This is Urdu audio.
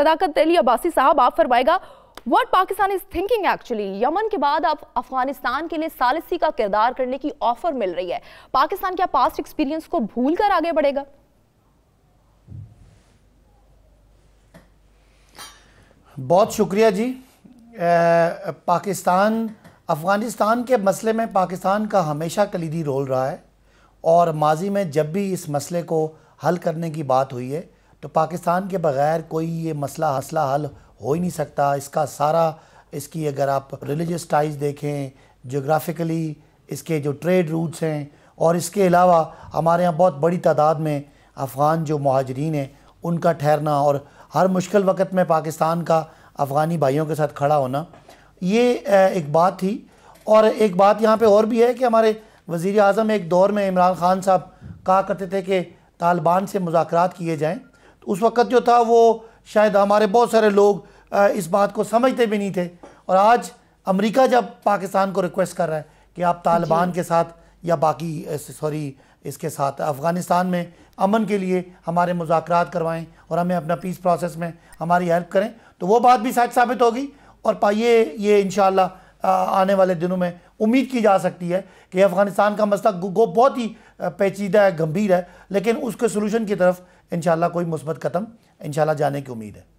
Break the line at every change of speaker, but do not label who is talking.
صداقت علی عباسی صاحب، آپ فرمائے گا، what Pakistan is thinking actually یمن کے بعد اب افغانستان کے لیے سالسی کا کردار کرنے کی آفر مل رہی ہے۔ پاکستان کیا پاسٹ ایکسپیرینس کو بھول کر آگے بڑھے گا؟
بہت شکریہ جی۔ پاکستان، افغانستان کے مسئلے میں پاکستان کا ہمیشہ کلیدی رول رہا ہے اور ماضی میں جب بھی اس مسئلے کو حل کرنے کی بات ہوئی ہے تو پاکستان کے بغیر کوئی یہ مسئلہ حسلہ حل ہو ہی نہیں سکتا۔ اس کا سارا، اس کی اگر آپ ریلیجس ٹائز دیکھیں جغرافکلی اس کے جو ٹریڈ روٹس ہیں، اور اس کے علاوہ ہمارے ہاں بہت بڑی تعداد میں افغان جو مہاجرین ہیں، ان کا ٹھہرنا اور ہر مشکل وقت میں پاکستان کا افغانی بھائیوں کے ساتھ کھڑا ہونا، یہ ایک بات تھی۔ اور ایک بات یہاں پہ اور بھی ہے کہ ہمارے وزیر اعظم ایک دور میں عمران خان صاحب کہا کرتے تھے کہ طالبان سے مذاکرات کیے جائیں۔ اس وقت جو تھا وہ شاید ہمارے بہت سارے لوگ اس بات کو سمجھتے بھی نہیں تھے اور آج امریکہ جب پاکستان کو ریکویسٹ کر رہا ہے کہ آپ طالبان جی۔ کے ساتھ یا باقی سوری اس کے ساتھ افغانستان میں امن کے لیے ہمارے مذاکرات کروائیں اور ہمیں اپنا پیس پروسیس میں ہماری ہیلپ کریں تو وہ بات بھی سچ ثابت ہوگی اور پائیے یہ انشاءاللہ آنے والے دنوں میں امید کی جا سکتی ہے کہ افغانستان کا مسئلہ گو بہت ہی پیچیدہ ہے، گمبھیر ہے، لیکن اس کے سلوشن کی طرف انشاءاللہ کوئی مثبت قدم، انشاءاللہ جانے کی امید ہے۔